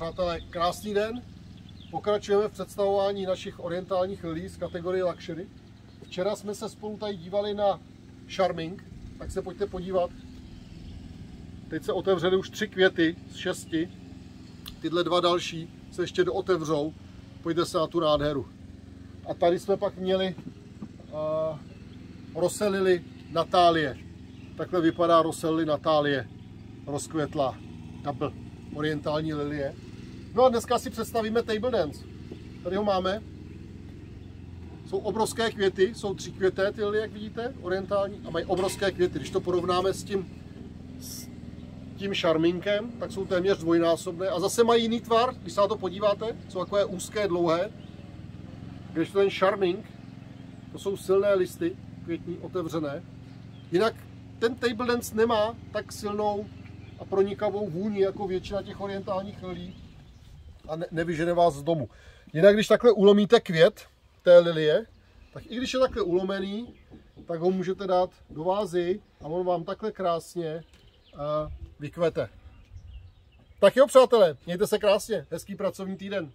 Přátelé, krásný den. Pokračujeme v představování našich orientálních lilí z kategorie Luxury. Včera jsme se spolu tady dívali na Charming, tak se pojďte podívat. Teď se otevřely už tři květy z šesti. Tyhle dva další se ještě dootevřou. Pojďte se na tu nádheru. A tady jsme pak měli uh, Roselily Natálie. Takhle vypadá Roselily Natálie. Rozkvětla double orientální lilie. No a dneska si představíme table dance. Tady ho máme. Jsou obrovské květy, jsou tři květé ty lilie, jak vidíte, orientální, a mají obrovské květy. Když to porovnáme s tím, s tím šarminkem, tak jsou téměř dvojnásobné. A zase mají jiný tvar, když se na to podíváte, jsou takové úzké, dlouhé. Když to ten charming, to jsou silné listy, květní, otevřené. Jinak ten table dance nemá tak silnou a pronikavou vůni jako většina těch orientálních lilí a ne, nevyžene vás z domu. Jinak, když takhle ulomíte květ té lilie, tak i když je takhle ulomený, tak ho můžete dát do vázy a on vám takhle krásně uh, vykvete. Tak jo, přátelé, mějte se krásně, hezký pracovní týden.